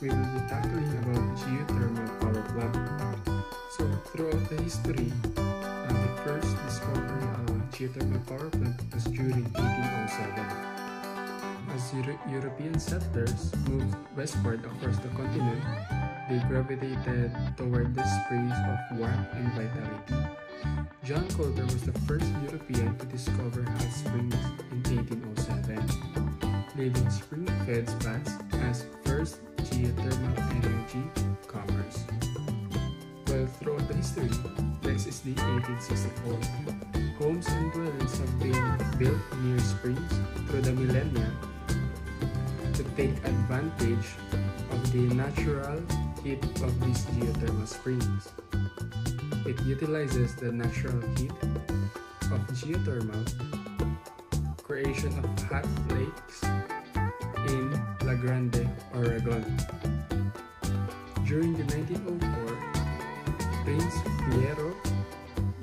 we will be tackling about geothermal power plant. So throughout the history, uh, the first discovery of geothermal power plant was during 1807. As Euro European settlers moved westward across the continent, they gravitated toward the springs of warmth and vitality. John Colter was the first European to discover hot springs in 1807, leading spring-fed baths as first geothermal energy commerce. Well, throughout the history, next is the 1864. Homes and dwellings have been built near springs through the millennia to take advantage of the natural heat of these geothermal springs. It utilizes the natural heat of geothermal creation of hot lakes in Grande, Oregon. During the 1904, Prince Piero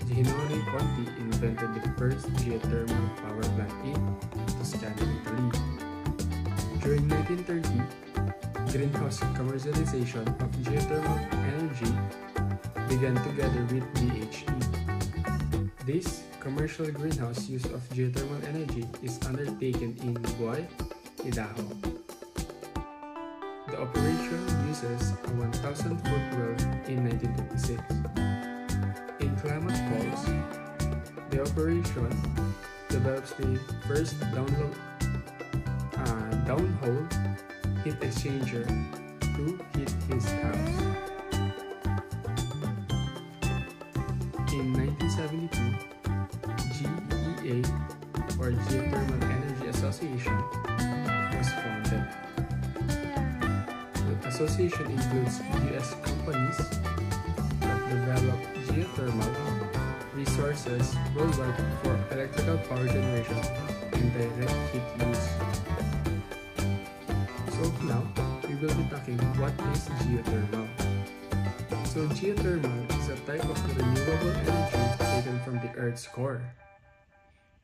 Ginori Conti invented the first geothermal power plant in Toscana, Italy. During 1930, greenhouse commercialization of geothermal energy began together with DHE. This commercial greenhouse use of geothermal energy is undertaken in Buay, Idaho. The operation uses a 1,000 foot well in 1926. In Klamath Falls, the operation develops the first download, uh, downhole heat exchanger to heat his house. In 1972, GEA or Geothermal Energy Association was founded. Association includes US companies that develop geothermal resources worldwide for electrical power generation and direct heat use. So now, we will be talking what is geothermal. So geothermal is a type of renewable energy taken from the Earth's core.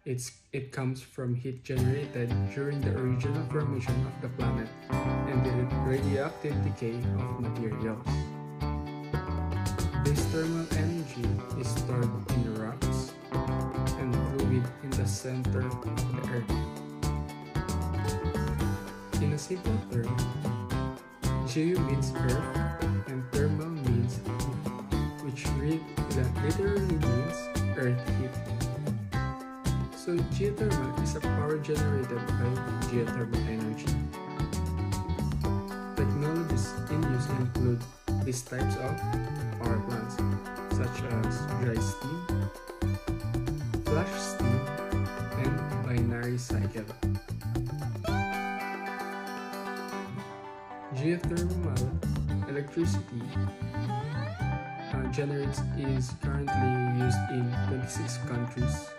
It's, it comes from heat generated during the original formation of the planet and the radioactive decay of materials. This thermal energy is stored in rocks and fluid in the center of the Earth. In a simple term, geo means Earth and thermal means heat, which re- that literally means Earth heat. So geothermal is a power generated by geothermal energy. Technologies in use include these types of power plants, such as dry steam, flash steam, and binary cycle. Geothermal electricity uh, generates is currently used in 26 countries,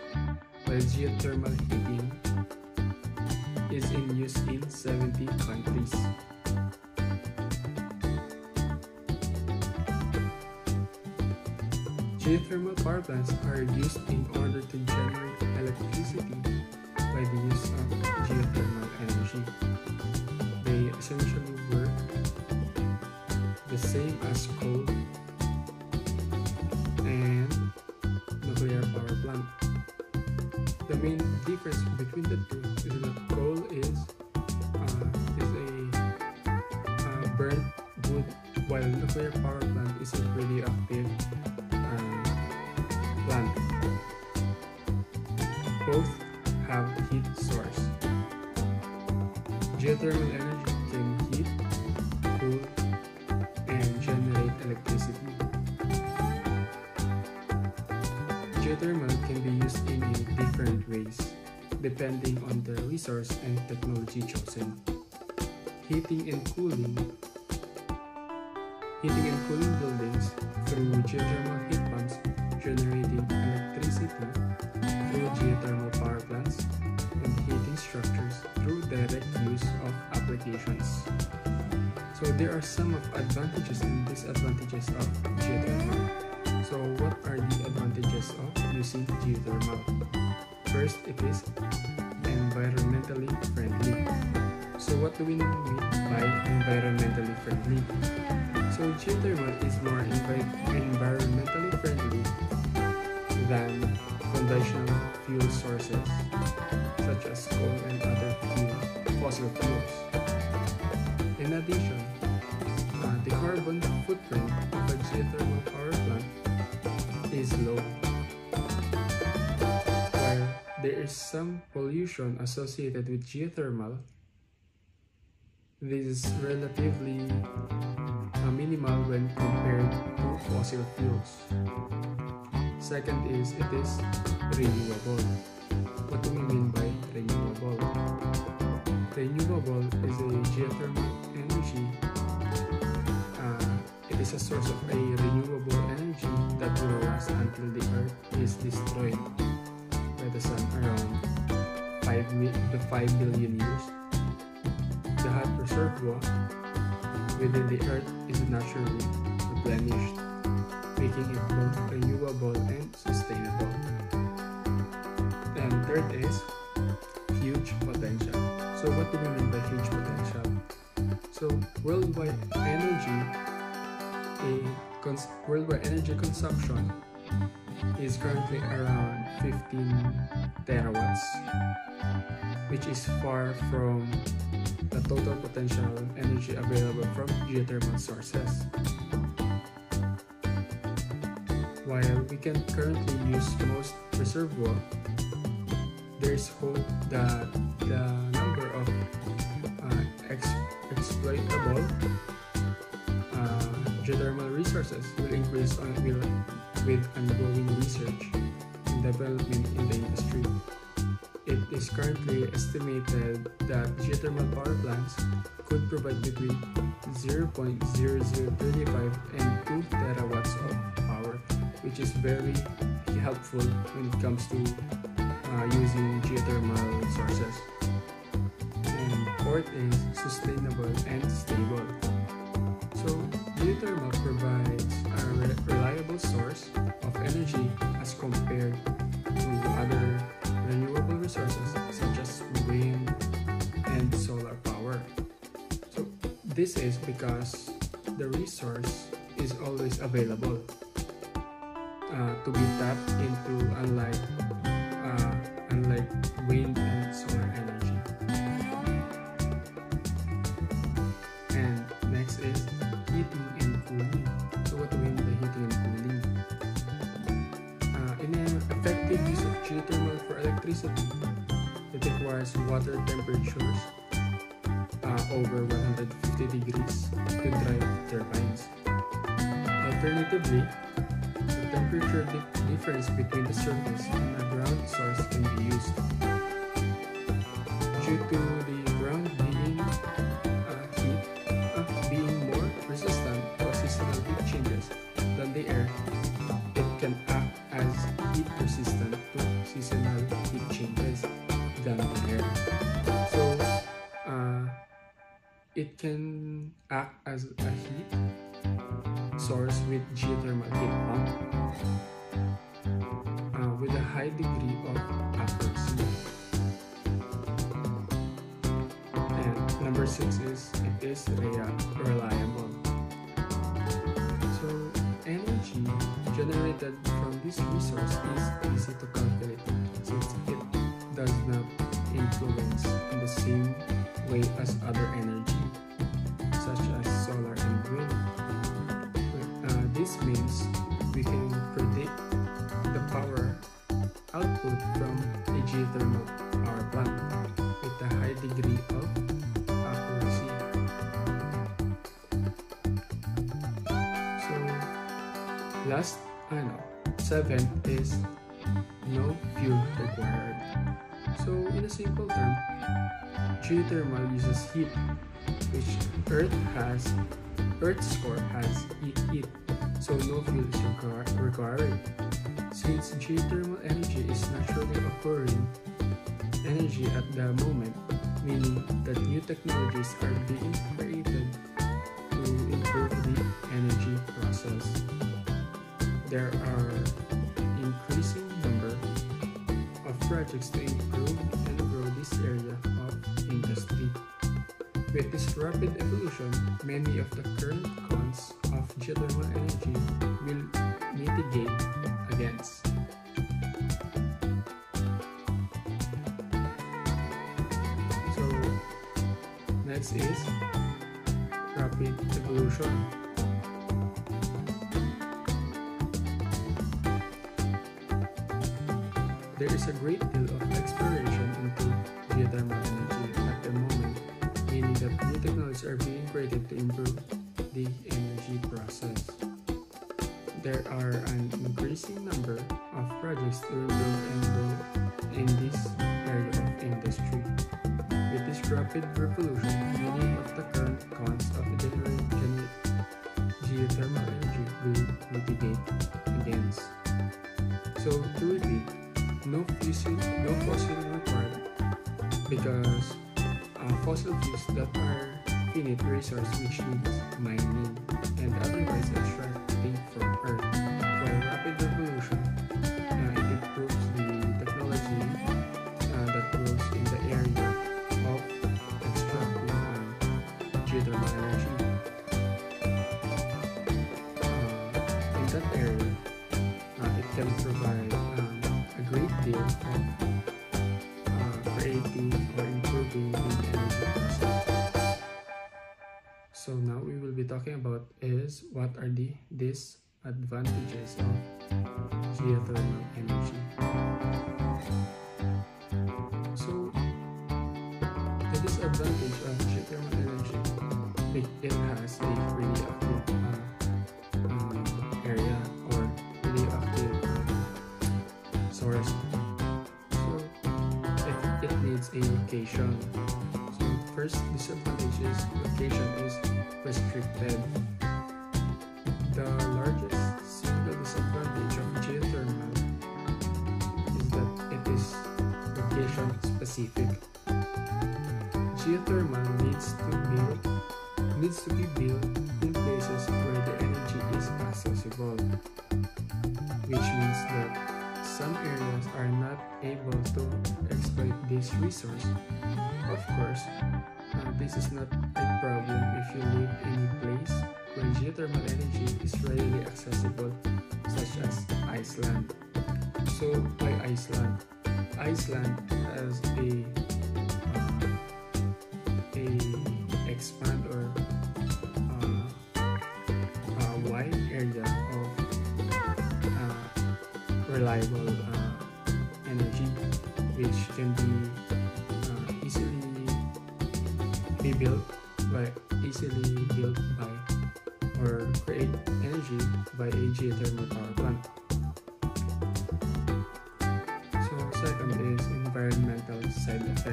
geothermal heating is in use in 70 countries. Geothermal power plants are used in order to generate electricity by the use of geothermal energy. They essentially work the same as coal resource and technology chosen. Heating and cooling Heating and cooling buildings through geothermal heat pumps generating electricity through geothermal power plants and heating structures through direct use of applications. So there are some of advantages and disadvantages of geothermal. So what are the advantages of using geothermal? First, it is environmentally friendly. So what do we mean by environmentally friendly? So geothermal is more envi- environmentally friendly than conventional fuel sources such as coal and other fuel, fossil fuels. In addition, uh, the carbon footprint of a geothermal power plant is low. While there is some associated with geothermal, this is relatively uh, minimal when compared to fossil fuels. Second is it is renewable. What do we mean by renewable? Renewable is a geothermal energy. Uh, it is a source of a renewable energy that will last until the earth is destroyed by the sun around 5, to 5 billion years the hot reservoir within the earth is naturally replenished, making it both renewable and sustainable. And third is huge potential. So what do we mean by huge potential? So worldwide energy, a cons- worldwide energy consumption is currently around 15 terawatts, which is far from the total potential energy available from geothermal sources. While we can currently use most reservoir, there is hope that the number of uh, ex- exploitable uh, geothermal resources will increase on, will, with ongoing research and development in the industry. It is currently estimated that geothermal power plants could provide between 0.0035 and 2 terawatts of power, which is very helpful when it comes to uh, using geothermal sources. And fourth is sustainable and stable. So, geothermal provides reliable source of energy as compared to other renewable resources such as wind and solar power. So this is because the resource is always available uh, to be tapped into unlike uh, unlike wind and solar water temperatures uh, over 150 degrees to drive turbines. Alternatively, the temperature di- difference between the surface and a ground source can be used. Due to it can act as a heat source with geothermal heat pump uh, with a high degree of accuracy. And number six is it is reliable. So energy generated from this resource is easy to calculate simple term, geothermal uses heat, which Earth has, Earth's core has heat, heat, so no fuel is required. Since geothermal energy is naturally occurring energy at the moment, meaning that new technologies are being created to improve the energy process. There are increasing number of projects to improve With this rapid evolution, many of the current cons of geothermal energy will mitigate against. So, next is rapid evolution. There is a great deal resource which you disadvantages of geothermal energy. So, the disadvantage of geothermal energy, is it has a radioactive uh, um, area or really uh, source. So, it, it needs a location. So, first disadvantage is location is restricted Pacific. Geothermal needs to be needs to be built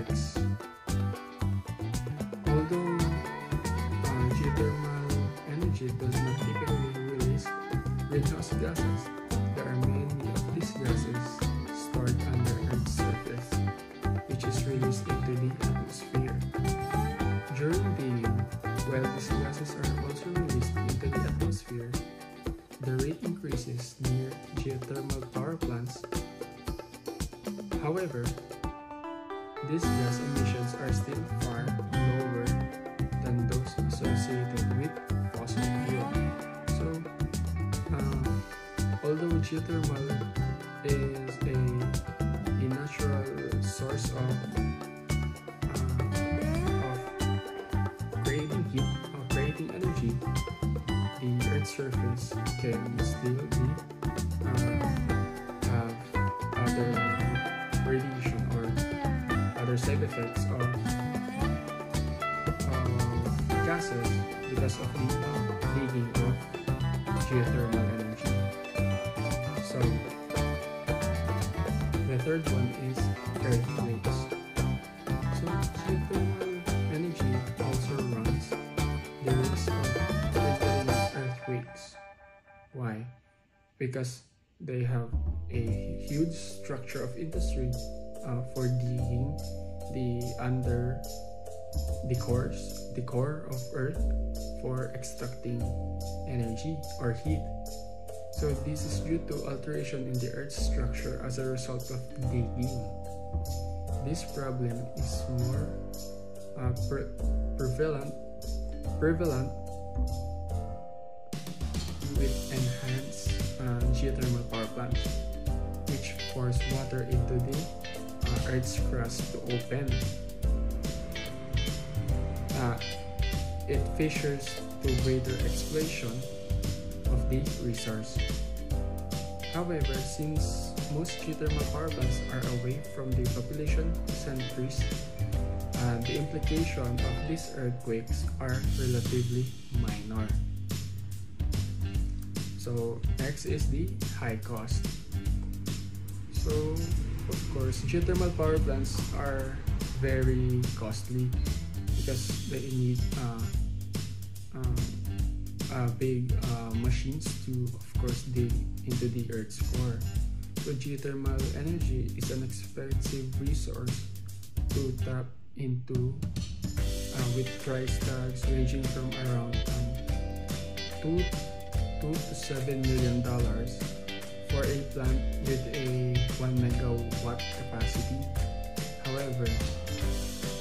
six. These gas emissions are still far lower than those associated with fossil fuel. So, uh, although geothermal third one is earthquakes. So geothermal energy also runs the risk of literal earthquakes. Why? Because they have a huge structure of industry uh, for digging the under the cores, the core of Earth for extracting energy or heat so this is due to alteration in the Earth's structure as a result of digging. This problem is more uh, pre prevalent, prevalent with enhanced uh, geothermal power plants, which force water into the uh, Earth's crust to open. Uh, it fissures to greater explosion of the resource. However, since most geothermal power plants are away from the population centers, uh, the implication of these earthquakes are relatively minor. So next is the high cost. So of course, geothermal power plants are very costly because they need uh, uh, uh, big uh, machines to, of course, dig into the Earth's core. So geothermal energy is an expensive resource to tap into uh, with price tags ranging from around um, two, two to seven million dollars for a plant with a one megawatt capacity. However,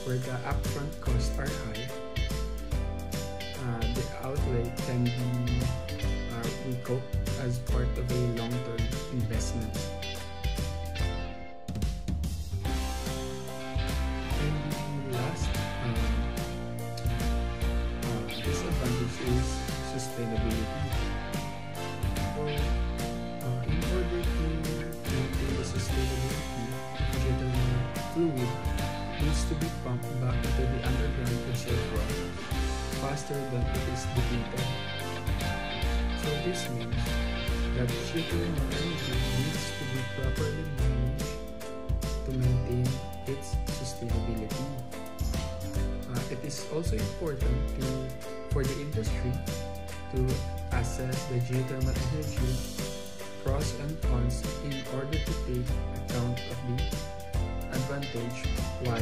where the upfront costs are high, uh, the outlay can be recouped as part of a long-term investment. And last um, uh, disadvantage is sustainability. So, uh, in order to maintain the sustainability, geothermal fluid needs to be pumped back into the underground reservoir faster than it is depleted. So this means that geothermal energy needs to be properly managed to maintain its sustainability. Uh, it is also important to, for the industry to assess the geothermal energy pros and cons in order to take account of the advantage while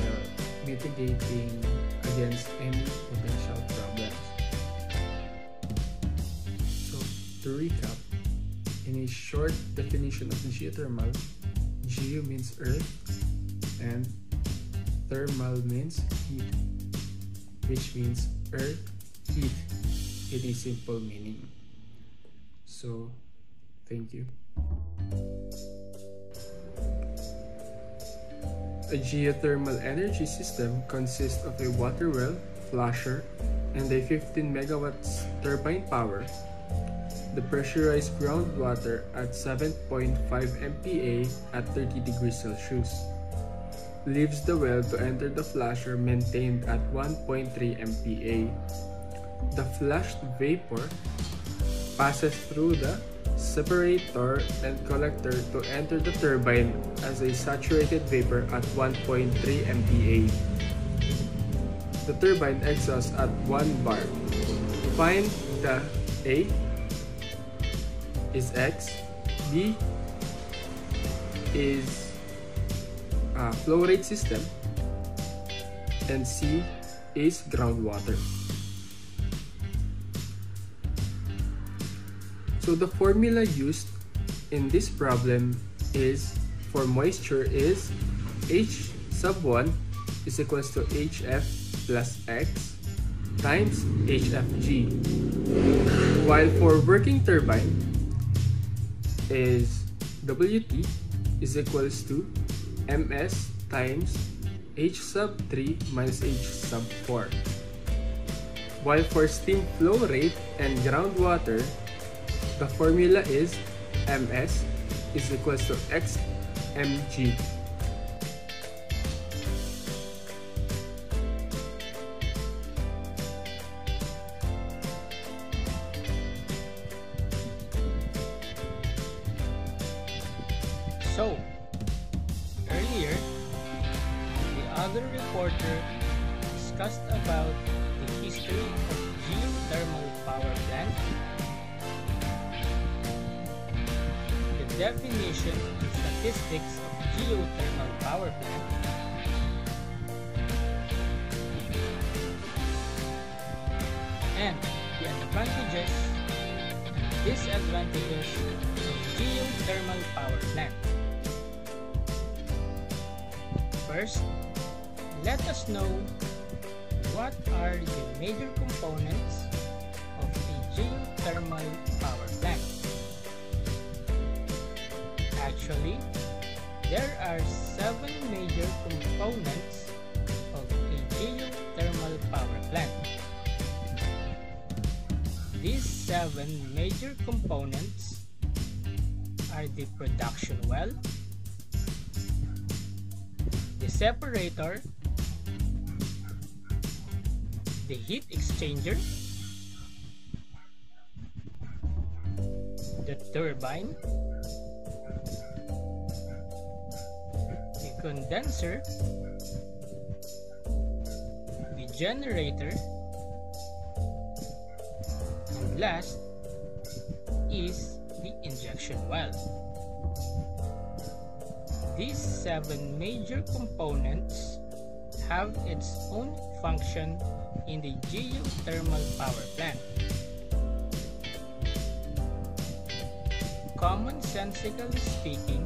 mitigating against any potential problems. To recap, in a short definition of geothermal, geo means earth and thermal means heat, which means earth, heat in a simple meaning. So, thank you. A geothermal energy system consists of a water well, flasher, and a 15 megawatts turbine power. The pressurized groundwater at 7.5 MPa at 30 degrees Celsius leaves the well to enter the flasher maintained at 1.3 MPa. The flashed vapor passes through the separator and collector to enter the turbine as a saturated vapor at 1.3 MPa. The turbine exhausts at 1 bar. Find the A is X, B is uh, flow rate system, and C is groundwater. So the formula used in this problem is for moisture is H sub 1 is equals to HF plus X times HFG. While for working turbine is WT is equals to MS times H sub 3 minus H sub 4. While for steam flow rate and groundwater the formula is ms is equals to xmg. So, the separator, the heat exchanger, the turbine, the condenser, the generator, and last is the injection well. These seven major components have its own function in the geothermal power plant. Commonsensically speaking,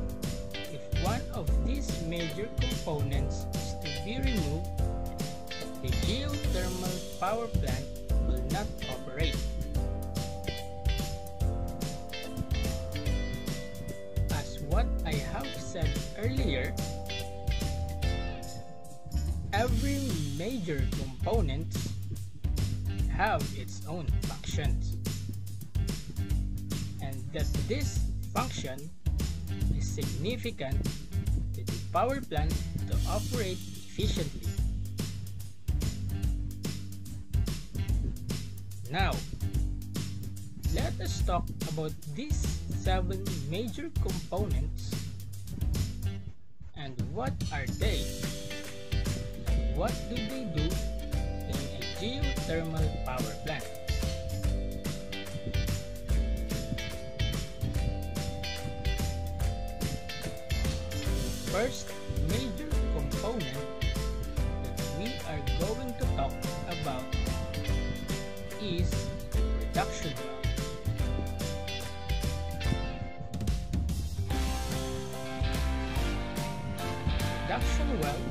if one of these major components is to be removed, the geothermal power plant will not earlier, every major component have its own functions and that this function is significant to the power plant to operate efficiently. Now, let us talk about these seven major components what are they? What do they do in a geothermal power plant? First major component that we are going to talk about is the Production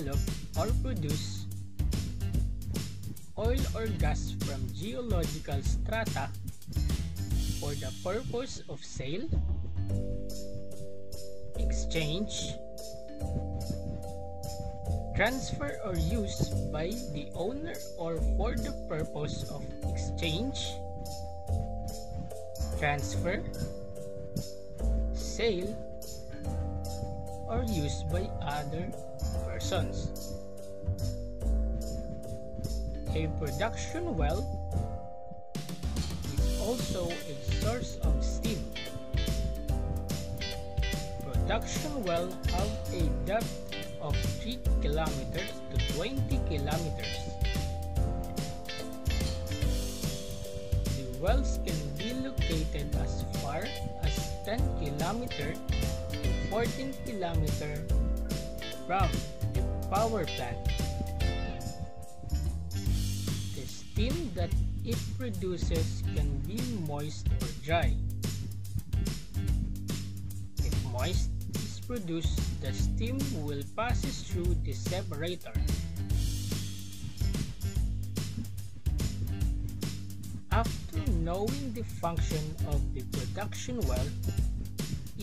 develop or produce oil or gas from geological strata for the purpose of sale, exchange, transfer or use by the owner or for the purpose of exchange, transfer, sale, or used by other persons. A production well is also a source of steam. Production well have a depth of 3 kilometers to 20 kilometers. The wells can be located as far as 10 kilometers 14 kilometers from the power plant. The steam that it produces can be moist or dry. If moist is produced, the steam will pass through the separator. After knowing the function of the production well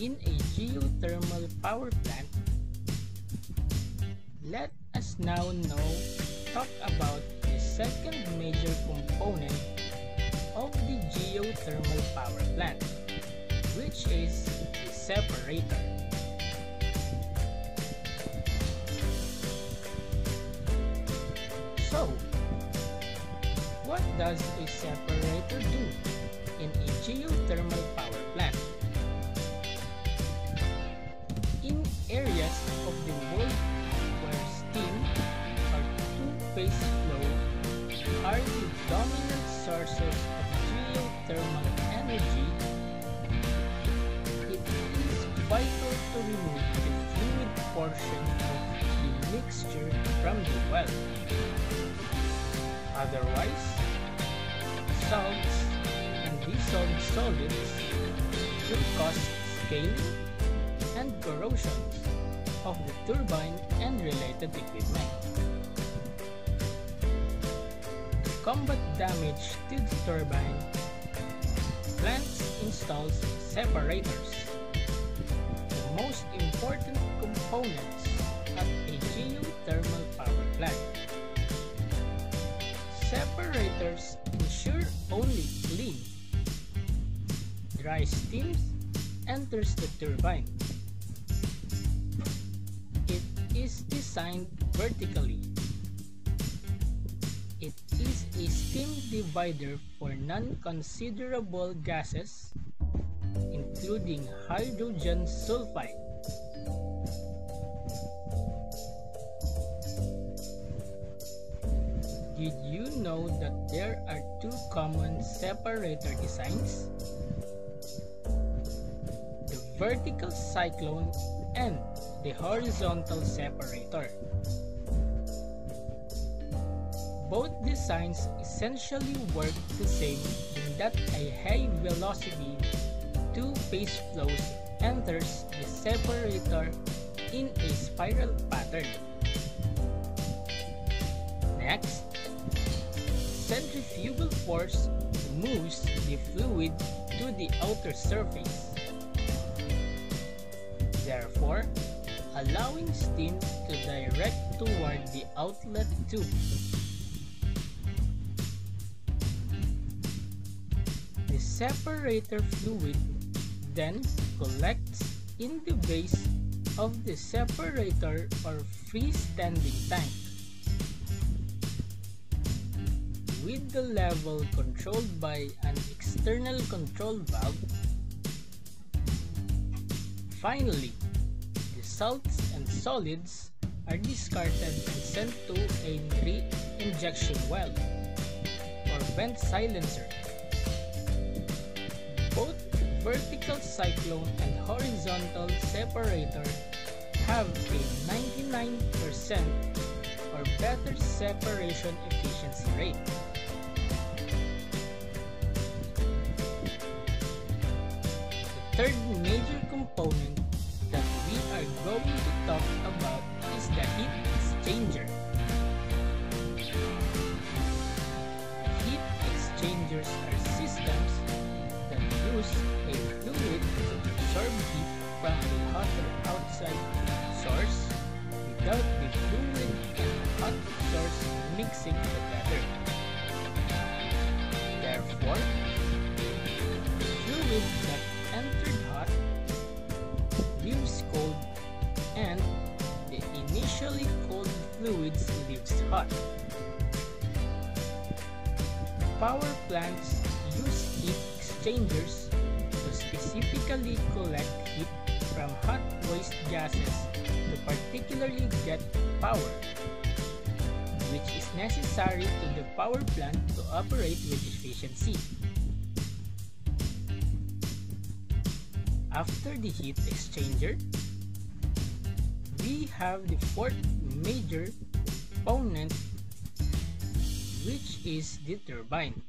in a geothermal power plant, let us now know talk about the second major component of the geothermal power plant. which is the separator. So, what does a separator do in a geothermal power plant? Portion of the mixture from the well. Otherwise, salts and dissolved solids will cause scaling and corrosion of the turbine and related equipment. To combat damage to the turbine, plants installs separators, the most important components at a geothermal power plant. Separators ensure only clean, dry steam enters the turbine. It is designed vertically. It is a steam divider for non-condensable gases, including hydrogen sulfide. Did you know that there are two common separator designs? The vertical cyclone and the horizontal separator. Both designs essentially work the same in that a high velocity two-phase flows enters the separator in a spiral pattern. Next, centrifugal force moves the fluid to the outer surface, therefore allowing steam to direct toward the outlet tube. The separator fluid then collects in the base of the separator or freestanding tank. With the level controlled by an external control valve. Finally, the salts and solids are discarded and sent to a re-injection well or vent silencer. Both vertical cyclone and horizontal separator have a 99% or better separation efficiency rate. Third major component that we are going to talk about is the heat exchanger. Heat exchangers are systems that use a fluid to absorb heat from a hot or outside source without the fluid and hot source mixing together. Initially cold fluids leaves hot. Power plants use heat exchangers to specifically collect heat from hot waste gases to particularly get power, which is necessary to the power plant to operate with efficiency. After the heat exchanger, we have the fourth major component which is the turbine.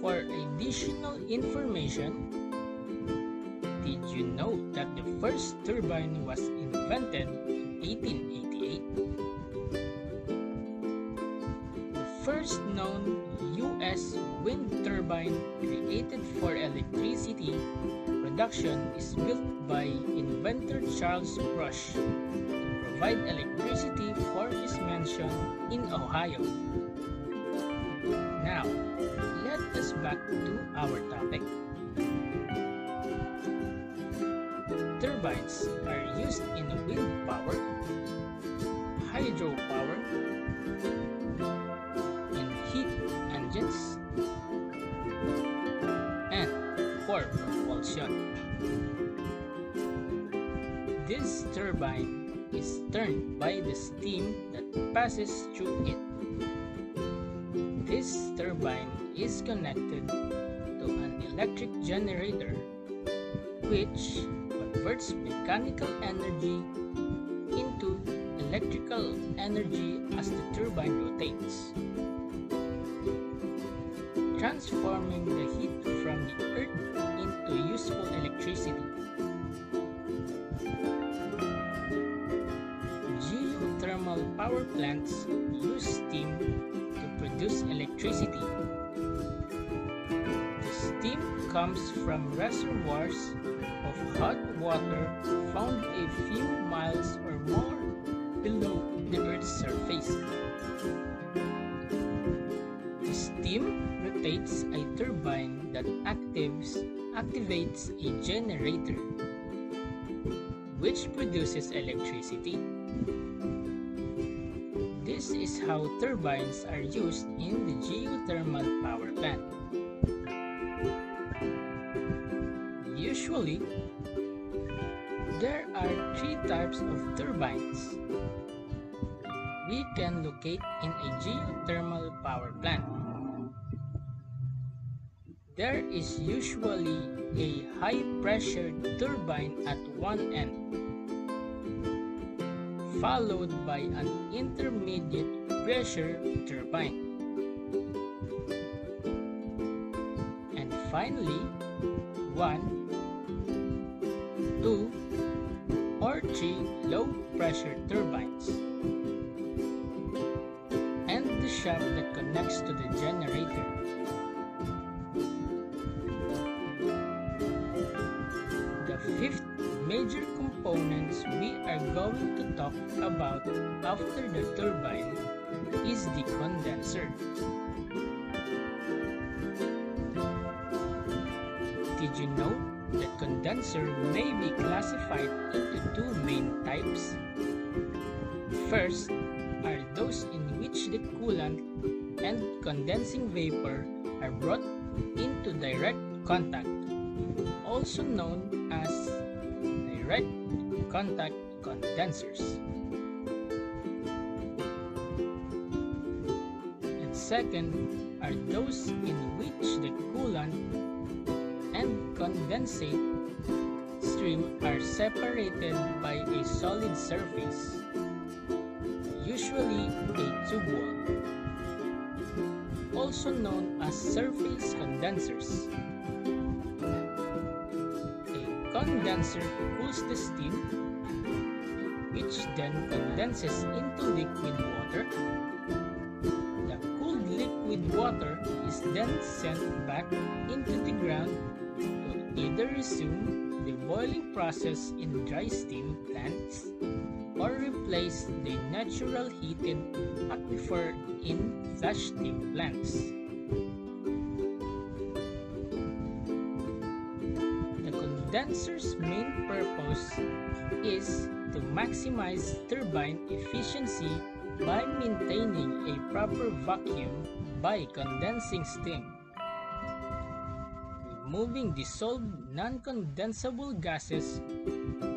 For additional information, did you know that the first turbine was invented in 1888? Turbine created for electricity production is built by inventor Charles Brush to provide electricity for his mansion in Ohio. Now, let us back to our topic. This turbine is turned by the steam that passes through it. This turbine is connected to an electric generator which converts mechanical energy into electrical energy as the turbine rotates, transforming the heat from the earth into useful electricity. Geothermal power plants use steam to produce electricity. The steam comes from reservoirs of hot water found a few miles or more below the Earth's surface. The steam rotates a turbine that actives, activates a generator, which produces electricity. This is how turbines are used in the geothermal power plant. Usually, there are three types of turbines we can locate in a geothermal power plant. There is usually a high pressure turbine at one end, followed by an intermediate pressure turbine, and finally, one, two, or three low pressure turbines, and the shaft that connects to the generator. Components we are going to talk about after the turbine is the condenser. Did you know that condenser may be classified into two main types? First are those in which the coolant and condensing vapor are brought into direct contact, also known as direct contact condensers. And second are those in which the coolant and condensate stream are separated by a solid surface, usually a tube wall, also known as surface condensers. A condenser cools the steam, which then condenses into liquid water. The cooled liquid water is then sent back into the ground to either resume the boiling process in dry steam plants or replace the natural heated aquifer in flash steam plants. Condenser's main purpose is to maximize turbine efficiency by maintaining a proper vacuum by condensing steam removing dissolved non-condensable gases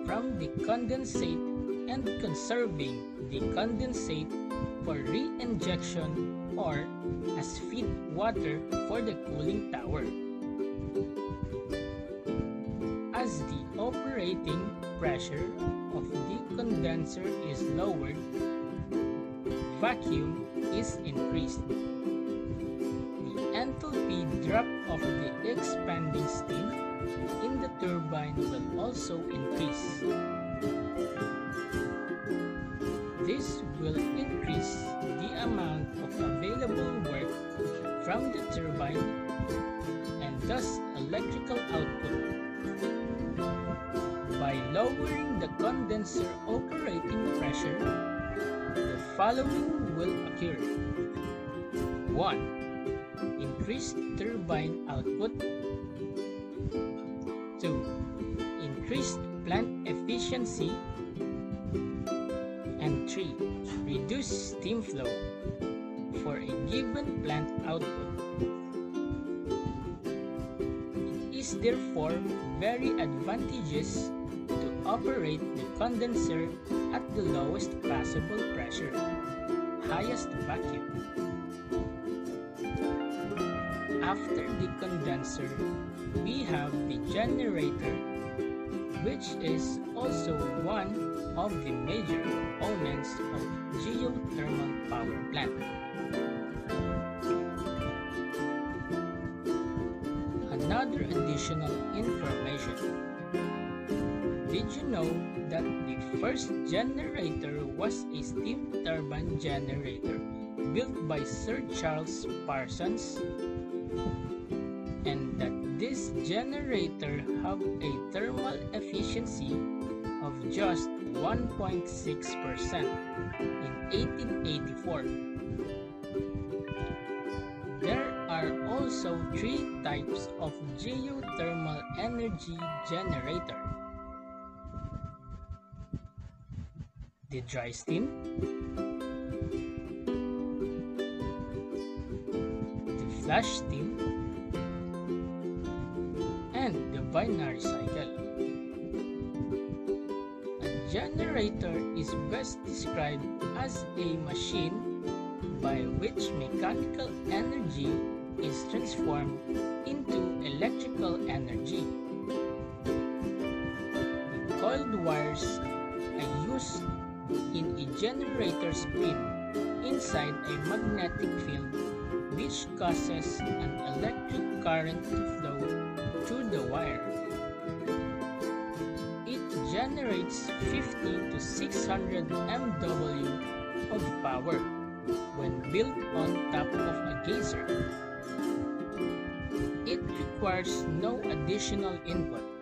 from the condensate and conserving the condensate for re-injection or as feed water for the cooling tower. As the operating pressure of the condenser is lowered, vacuum is increased The enthalpy drop of the expanding steam in the turbine will also increase. This will increase the amount of available work from the turbine and thus electrical output. Lowering the condenser operating pressure, the following will occur. 1 increased turbine output. 2. Increased plant efficiency. And 3. Reduced steam flow for a given plant output. It is therefore very advantageous operate the condenser at the lowest possible pressure, highest vacuum. After the condenser, we have the generator, which is also one of the major components of geothermal power plant. Another additional information did you know that the first generator was a steam turbine generator built by Sir Charles Parsons? And that this generator have a thermal efficiency of just 1.6% in 1884. There are also three types of geothermal energy generator. The dry steam, the flash steam, and the binary cycle. A generator is best described as a machine by which mechanical energy is transformed into electrical energy. The coiled wires are used generator's pin inside a magnetic field which causes an electric current to flow through the wire. It generates 50 to 600 MW of power when built on top of a geyser. It requires no additional input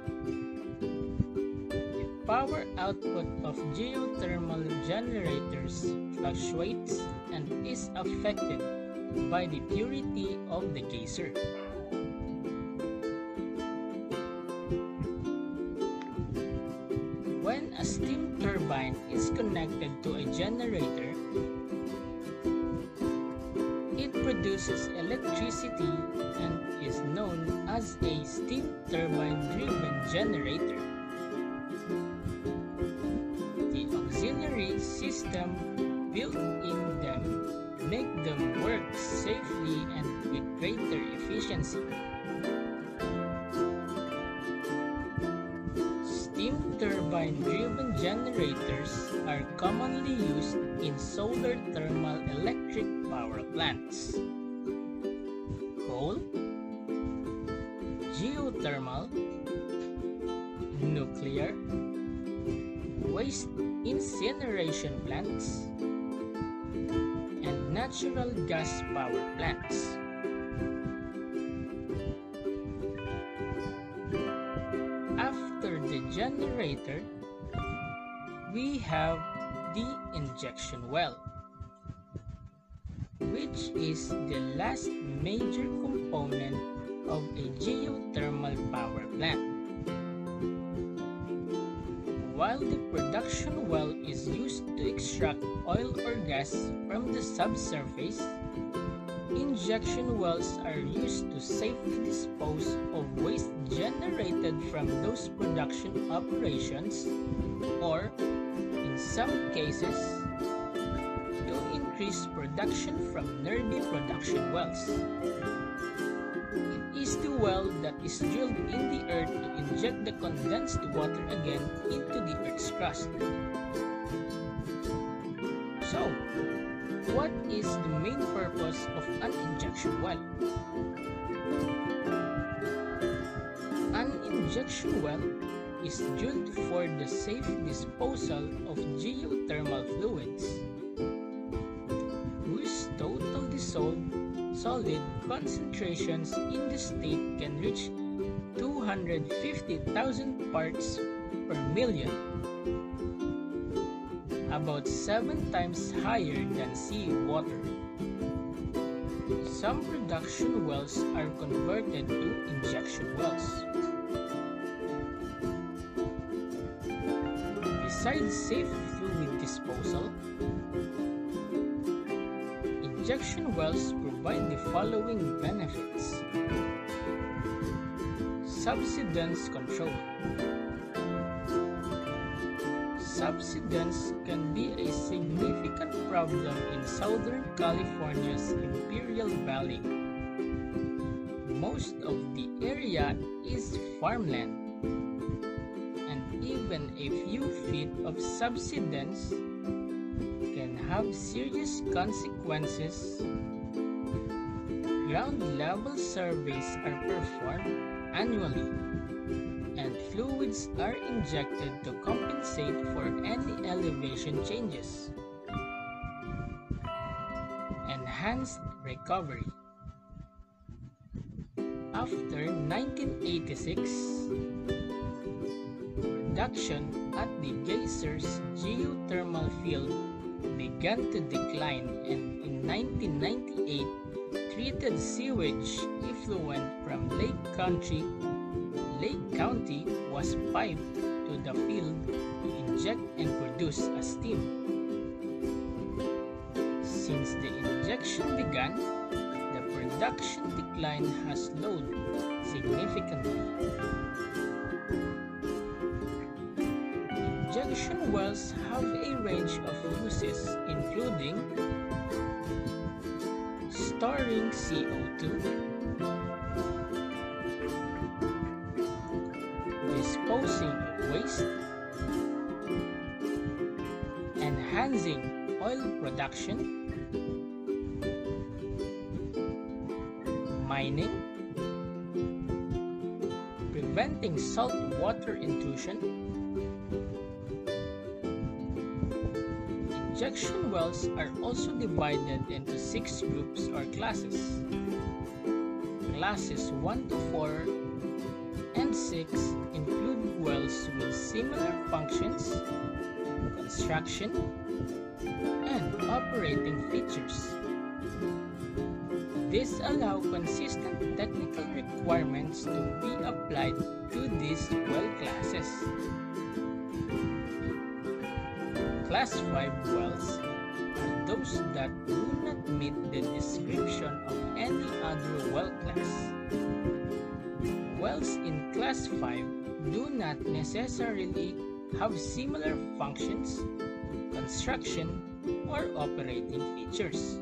output of geothermal generators fluctuates and is affected by the purity of the geyser. When a steam turbine is connected to a generator, it produces electricity and is known as a steam turbine driven generator. System built in them make them work safely and with greater efficiency. Steam turbine-driven generators are commonly used in solar thermal electric power plants. Incineration plants, and natural gas power plants. After the generator, we have the injection well, which is the last major component of a geothermal power plant. While the production well is used to extract oil or gas from the subsurface, injection wells are used to safely dispose of waste generated from those production operations or, in some cases, to increase production from nearby production wells the well that is drilled in the earth to inject the condensed water again into the earth's crust. So, what is the main purpose of an injection well? An injection well is drilled for the safe disposal of geothermal fluids solid concentrations in the state can reach 250,000 parts per million, about 7 times higher than sea water. Some production wells are converted to injection wells. Besides safe fluid disposal, injection wells provide the following benefits. Subsidence control. Subsidence can be a significant problem in Southern California's Imperial Valley. Most of the area is farmland, and even a few feet of subsidence have serious consequences. Ground level surveys are performed annually, and fluids are injected to compensate for any elevation changes. Enhanced recovery. After 1986, production at the geysers geothermal field began to decline and in 1998 treated sewage effluent from Lake County, Lake County was piped to the field to inject and produce a steam. Since the injection began, the production decline has slowed significantly. Injection wells have a range of uses including storing CO2, disposing waste, enhancing oil production, mining, preventing salt water intrusion, Injection wells are also divided into six groups or classes. Classes 1 to 4 and 6 include wells with similar functions, construction, and operating features. This allow consistent technical requirements to be applied to these well classes. Class 5 wells are those that do not meet the description of any other well class. Wells in Class 5 do not necessarily have similar functions, construction, or operating features.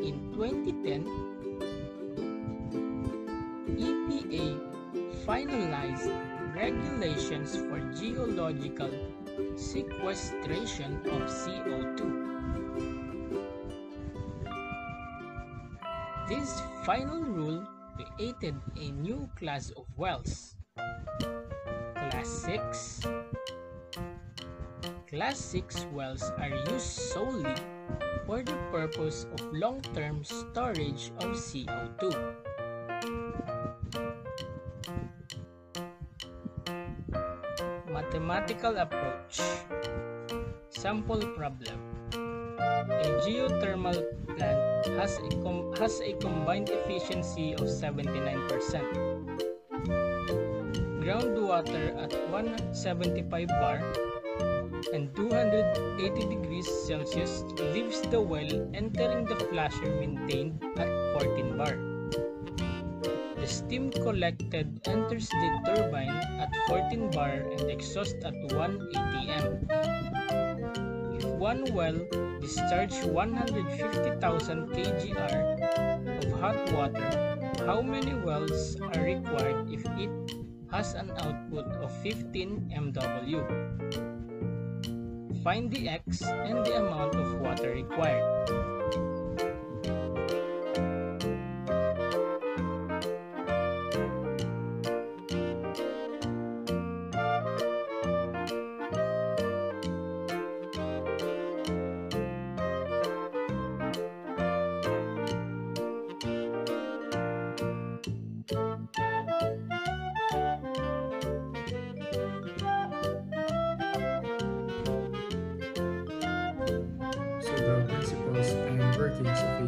In 2010, EPA finalized regulations for geological sequestration of CO2. This final rule created a new class of wells, Class 6. Class 6 wells are used solely for the purpose of long-term storage of CO2. Mathematical approach Sample problem A geothermal plant has a, has a combined efficiency of 79%. Groundwater at 175 bar and 280 degrees Celsius leaves the well entering the flasher maintained at 14 bar. Steam collected enters the turbine at 14 bar and exhaust at 1 atm. If one well discharges 150,000 kgr of hot water, how many wells are required if it has an output of 15 MW? Find the X and the amount of water required.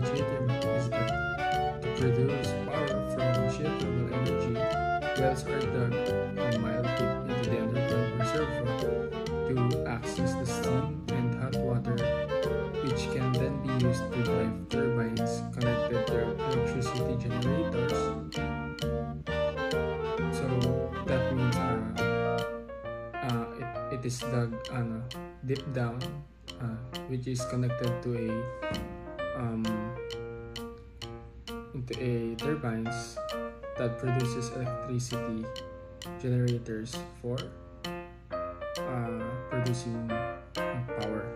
Geothermal is to produce power from geothermal energy, wells are dug a mile deep into the underground reservoir to access the steam and hot water, which can then be used to drive turbines connected to electricity generators. So that means uh, uh, it, it is dug uh, deep down uh, which is connected to a um, into a turbines that produces electricity generators for uh, producing power.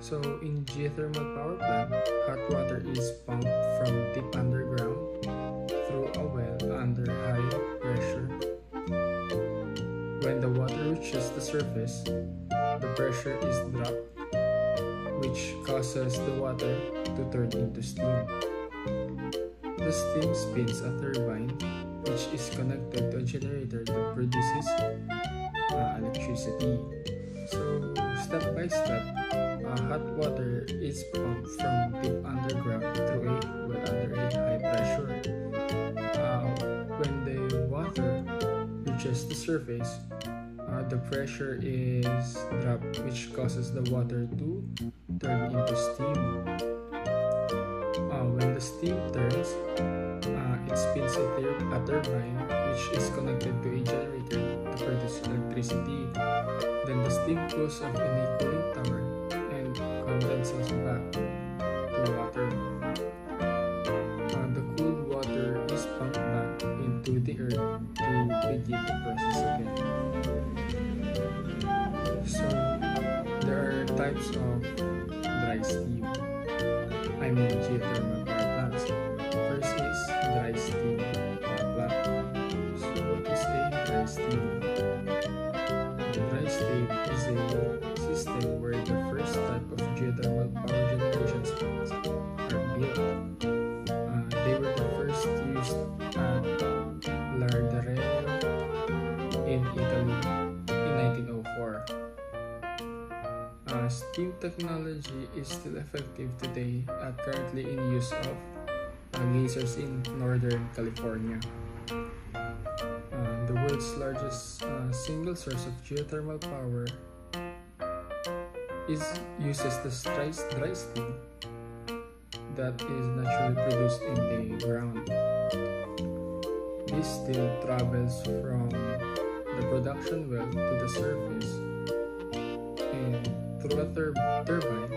So in geothermal power plant, hot water is pumped from deep underground through a well under high pressure. When the water reaches the surface, the pressure is dropped which causes the water to turn into steam. The steam spins a turbine which is connected to a generator that produces uh, electricity. So, step by step, uh, hot water is pumped from deep underground through a well under a high pressure. Uh, when the water reaches the surface, uh, the pressure is dropped which causes the water to turn into steam. Uh, when the steam turns, uh, it spins a, a turbine which is connected to a generator to produce electricity. Then the steam goes up in a cooling tower and condenses back steam technology is still effective today and currently in use of uh, Geysers in Northern California. Uh, the world's largest uh, single source of geothermal power is uses the dry, dry steam that is naturally produced in the ground. This steam travels from the production well to the surface a turbine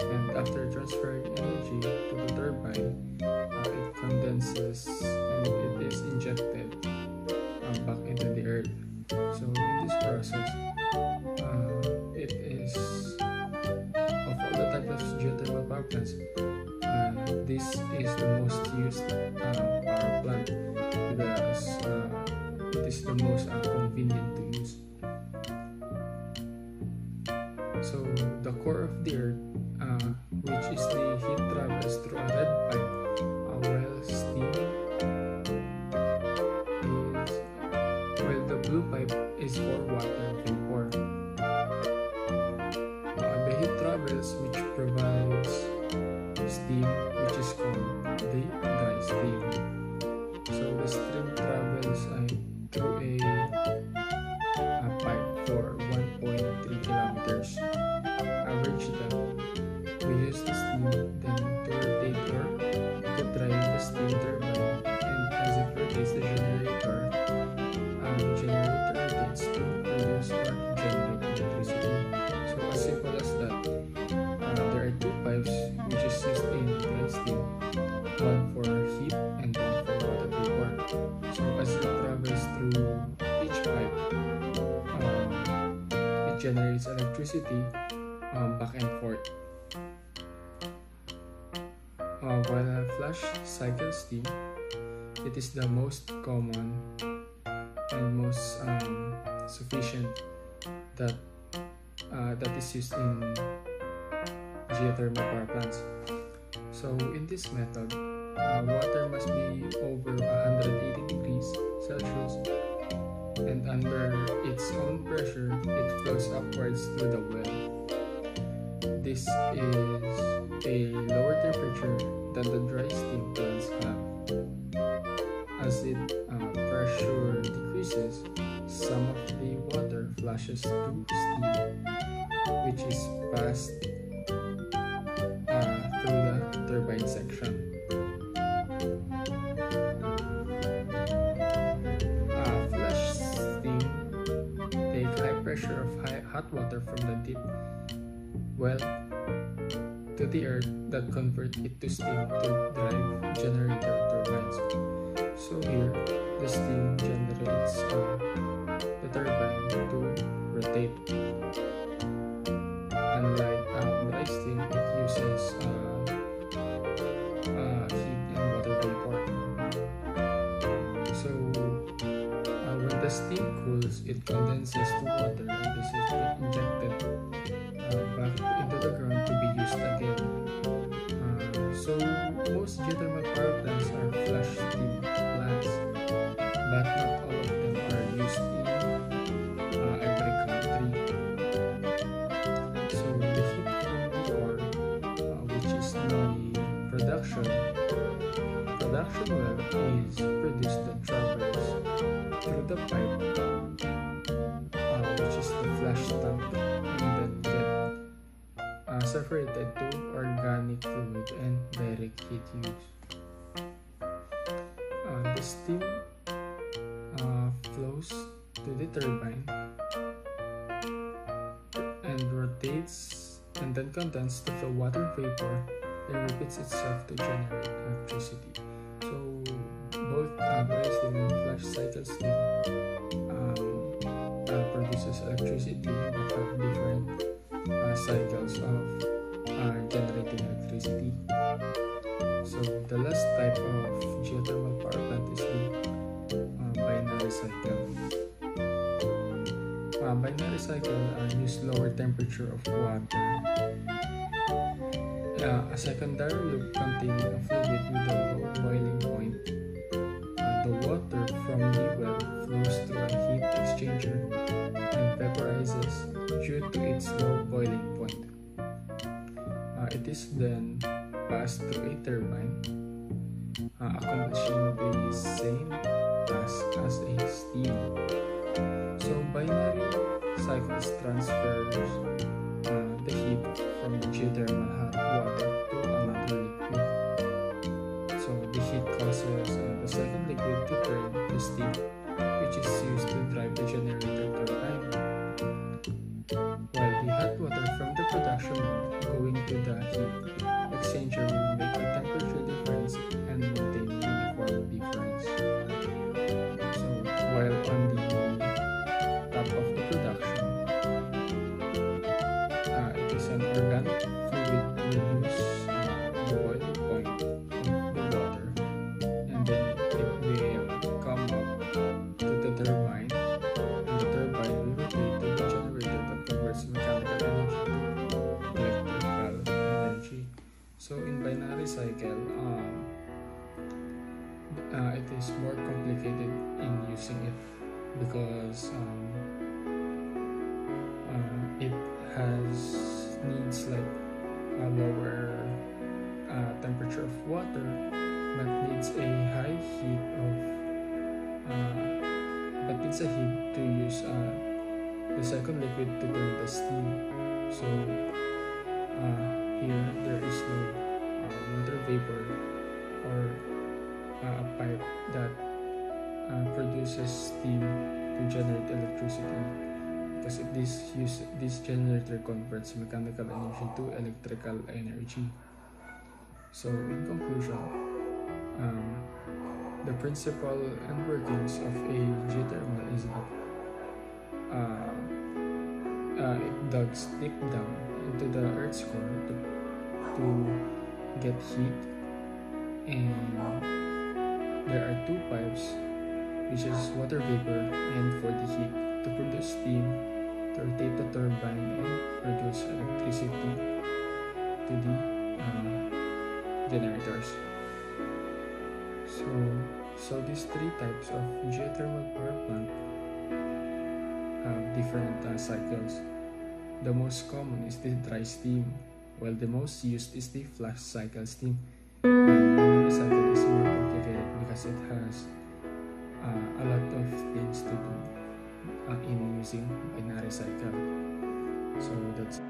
and after transferring energy to the turbine uh, it condenses and it is injected uh, back into the earth. So in this process uh, it is of all the types of geothermal power plants uh, this is the most used uh, power plant because uh, it is the most convenient to use so the core of the Earth, uh, which is the heat travels through a red pipe, uh, while steam is while the blue pipe is for water electricity um, back and forth. Uh, while a flash cycle steam, it is the most common and most um, sufficient that uh, that is used in geothermal power plants. So in this method, decreases, some of the water flashes to steam, which is passed uh, through the turbine section. Uh, flash steam take high pressure of high, hot water from the deep well to the earth that convert it to steam to drive generator turbines. So here, the steam generates uh, the turbine to rotate. Then to the water vapor and repeats itself to generate electricity. So both uh, dry steam and flash cycle um, uh, produces electricity but have different uh, cycles of uh, generating electricity. So the last type of geothermal power plant is the uh, binary cycle. Uh, binary cycle uh, use lower temperature of water. Uh, a secondary loop containing a fluid because um, uh, it has needs like a lower uh, temperature of water but needs a high heat of uh, but needs a heat to use uh, the second liquid to turn the steam. So uh, here there is no water vapor produces steam to generate electricity. Because this use this generator converts mechanical energy to electrical energy. So in conclusion um, the principle and workings of a geothermal is that uh, uh, it digs deep down into the earth's core to, to get heat. And there are two pipes which is water vapor and for the heat to produce steam to rotate the turbine and produce electricity to the uh, generators so so these three types of geothermal power plant have different uh, cycles the most common is the dry steam, while the most used is the flash cycle steam. And the cycle is more complicated because it has uh, a lot of things to do uh, in using binary cycle. So that's